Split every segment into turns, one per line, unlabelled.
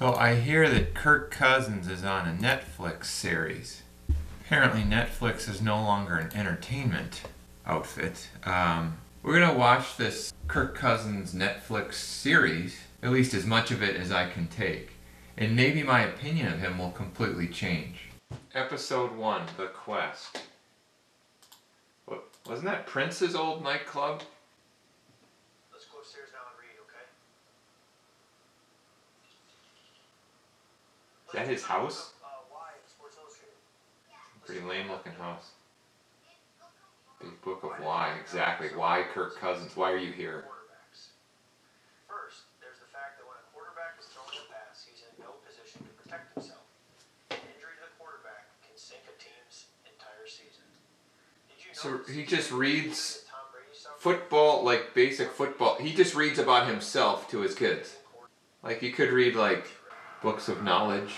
So I hear that Kirk Cousins is on a Netflix series. Apparently Netflix is no longer an entertainment outfit. Um, we're gonna watch this Kirk Cousins Netflix series, at least as much of it as I can take. And maybe my opinion of him will completely change. Episode 1, The Quest. Wasn't that Prince's old nightclub?
Let's go upstairs now and read, okay?
Is that his house?
Why? Sports Illustrated.
Pretty lame looking house. Big book of why, exactly. Why Kirk Cousins? Why are you here?
Quarterbacks. First, there's the fact that when a quarterback is throwing a pass, he's in no position to protect himself. An injury to the quarterback can sink a team's entire season. Did you
So he just reads
that Tom Brady suffered?
football, like basic football. He just reads about himself to his kids. Like you could read like books of knowledge,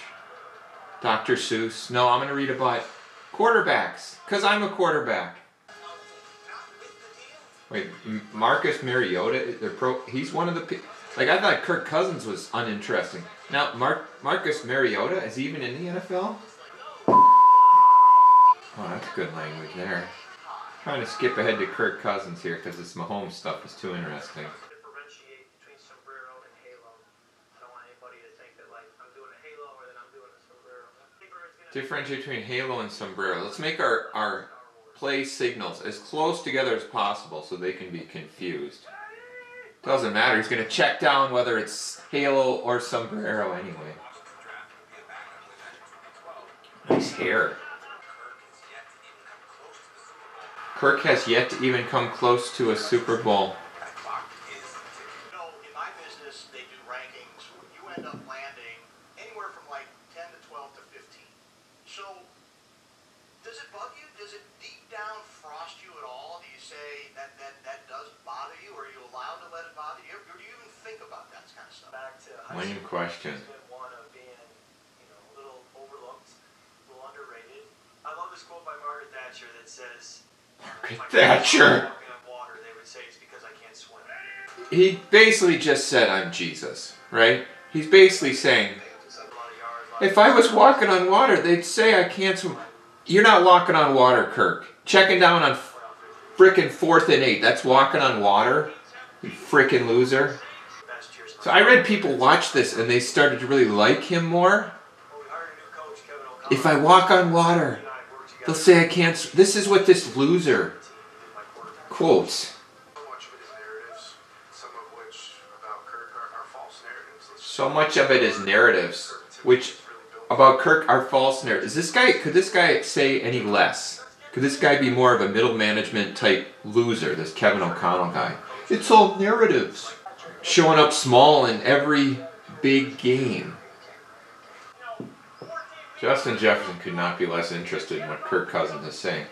Dr. Seuss. No, I'm gonna read about quarterbacks, cause I'm a quarterback. Wait, Marcus Mariota, the pro, he's one of the like I thought Kirk Cousins was uninteresting. Now Mark Marcus Mariota is he even in the NFL? Oh, that's good language there. Trying to skip ahead to Kirk Cousins here because this Mahomes stuff is too interesting.
differentiate between sombrero and halo. I don't want anybody to think that like I'm doing a halo or that I'm doing a sombrero. Sombrero is gonna
Differentiate between halo and sombrero. Let's make our, our play signals as close together as possible so they can be confused. Doesn't matter. He's going to check down whether it's halo or sombrero anyway. Nice hair. Kirk has yet to even come close to a Super Bowl.
You know, in my business, they do rankings. You end up landing anywhere from like 10 to 12 to 15. So, does it bug you? Does it deep down frost you at all? Do you say that that, that does bother you? Or are you allowed to let it bother you? Or do you even think about that kind of stuff?
back to high
Lame
school.
question.
One of being, you know, a little overlooked, a little underrated. I love this quote by Margaret Thatcher that says, um, Margaret
Thatcher.
water, they would say it's because I can't swim."
He basically just said, I'm Jesus, right? He's basically saying,
A lot of yards, a lot
If I was walking on water, they'd say I can't swim. You're not walking on water, Kirk. Checking down on frickin' fourth and eight. That's walking on water. You frickin' loser. So I read people watch this and they started to really like him more. If I walk on water, they'll say I can't. This is what this loser quotes.
So much of it is narratives, which about Kirk are false narratives.
Is this guy? Could this guy say any less? Could this guy be more of a middle management type loser? This Kevin O'Connell guy. It's all narratives, showing up small in every big game. Justin Jefferson could not be less interested in what Kirk Cousins is saying.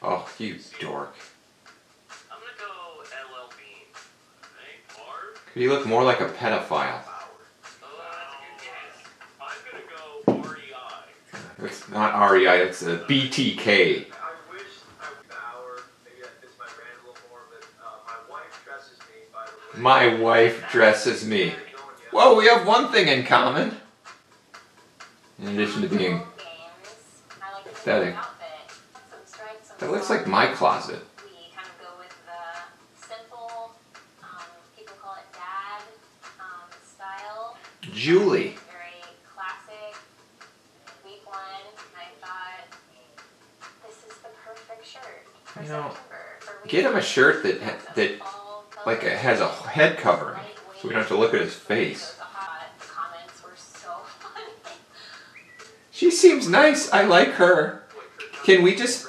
Oh, you dork. Could he look more like a pedophile? It's not REI, it's a BTK.
I wish I would Bauer. Maybe that fits my brand a little more, but uh, my wife dresses me, by the way.
My wife dresses me. Well, we have one thing in common. In addition to being. Pathetic. That looks like my closet.
We kind of go with the simple, um, people call it dad um, style.
Julie.
Very classic, week one. I thought this is the perfect shirt for
You know,
September. For week
get him a shirt that- that, Like it has a head covering. So we don't have to look at his face.
So the hot comments were so funny.
She seems nice. I like her. Can we just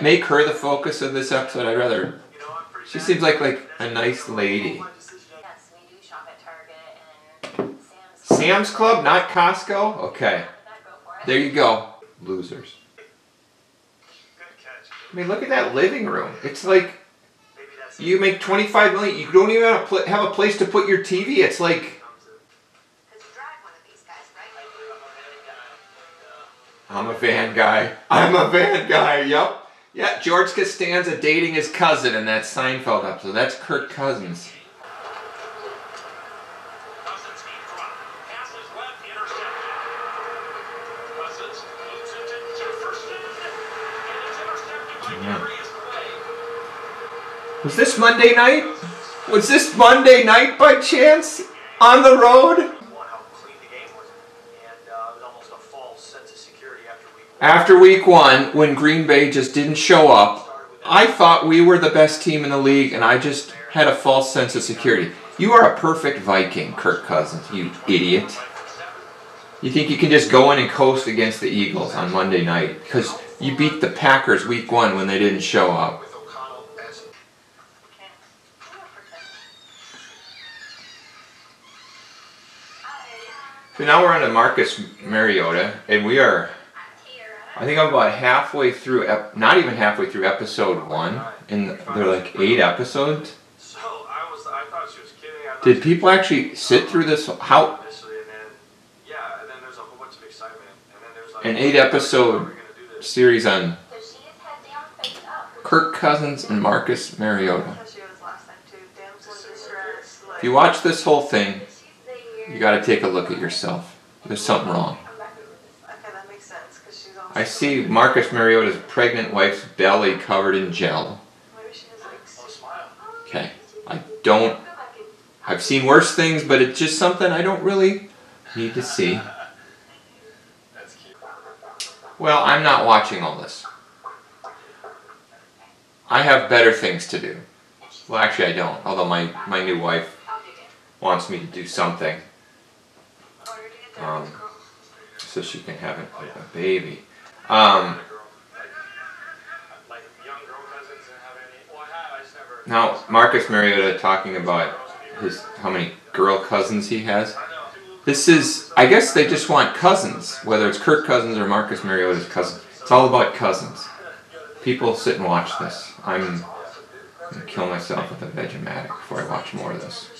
make her the focus of this episode? I'd rather.
You know, I'm pretty
She seems like like a nice lady.
Yes, we do shop at Target and Sam's.
Club, not Costco. Okay,
That go for it.
there you go. Losers. I mean, look at that living room. It's like you make 25 million. You don't even have a, have a place to put your TV. It's like? I'm a van guy. I'm a van guy. Yep. Yeah, George Costanza dating his cousin in that Seinfeld episode. That's Kirk Cousins. Yeah. Was this Monday night? Was this Monday night by chance? On the road?
After week one,
when Green Bay just didn't show up, I thought we were the best team in the league, and I just had a false sense of security. You are a perfect Viking, Kirk Cousins, you idiot. You think you can just go in and coast against the Eagles on Monday night because you beat the Packers week one when they didn't show up.
With O'Connell as
So now we're on to Marcus Mariota, and we are, I think I'm about halfway through, ep- not even halfway through episode one, and they're like eight episodes.
So I thought she was kidding. I thought
Did people actually sit through this? How?
initially, and then yeah, and then there's a whole bunch of excitement, and then there's like
An eight
"How are
episode
we gonna do this?"
series on. Kirk Cousins and Marcus Mariota. If you watch this whole thing, you got to take a look at yourself. There's something wrong. I see Marcus Mariota's pregnant wife's belly covered in gel. Okay, I don't. I've seen worse things, but it's just something I don't really need to see. Well, I'm not watching all this. I have better things to do. Well, actually, I don't. Although my, my new wife wants me to do something. Um, so she can have a, a baby. Um, now, Marcus Mariota talking about his how many girl cousins he has. This is, I guess they just want cousins, whether it's Kirk Cousins or Marcus Mariota's cousin. It's all about cousins. People sit and watch this. I'm gonna kill myself with a Vegematic before I watch more of this.